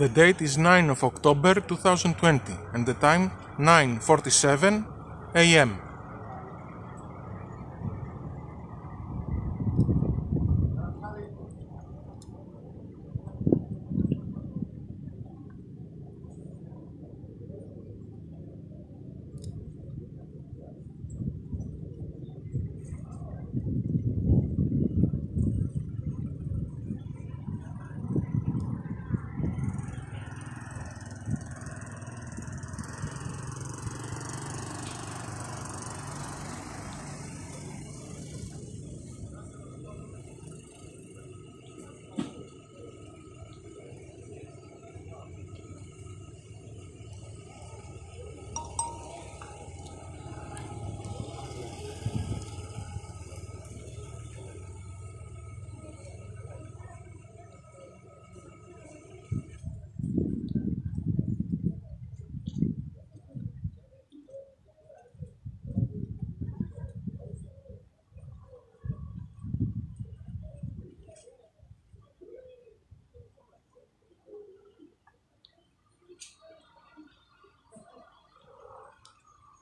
The date is 9 of October 2020 and the time 9:47 a.m.